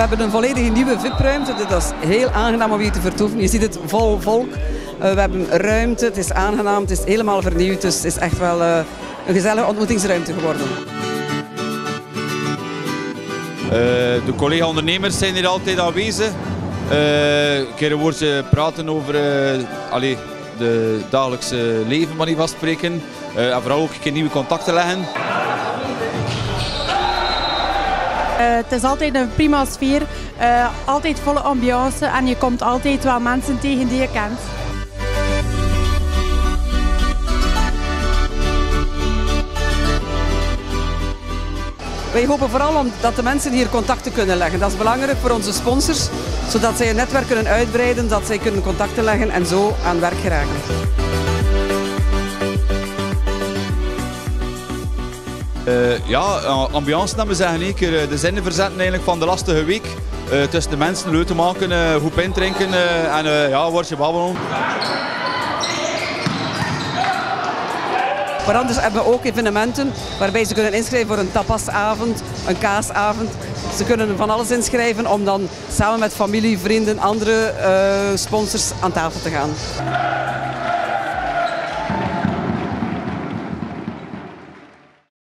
hebben een volledige nieuwe VIP-ruimte. Dat is heel aangenaam om hier te vertoeven. Je ziet het vol volk. Eh, we hebben ruimte, het is aangenaam, het is helemaal vernieuwd. Dus het is echt wel eh, een gezellige ontmoetingsruimte geworden. de collega-ondernemers zijn hier altijd aanwezig. een keer een praten over allee, de dagelijkse leven, maar niet vastspreken. en vooral ook een keer nieuwe contacten leggen. Het is altijd een prima sfeer, altijd volle ambiance en je komt altijd wel mensen tegen die je kent. Wij hopen vooral dat de mensen hier contacten kunnen leggen. Dat is belangrijk voor onze sponsors, zodat zij een netwerk kunnen uitbreiden, dat zij kunnen contacten leggen en zo aan werk geraken. Uh, ja, ambiance dat we zeggen één keer de zinnen verzetten eigenlijk van de lastige week. Tussen de mensen leuk te maken, uh, goed indrinken uh, en ja, woordje babbelen. Maar anders hebben we ook evenementen waarbij ze kunnen inschrijven voor een tapasavond, een kaasavond. Ze kunnen van alles inschrijven om dan samen met familie, vrienden, andere sponsors aan tafel te gaan.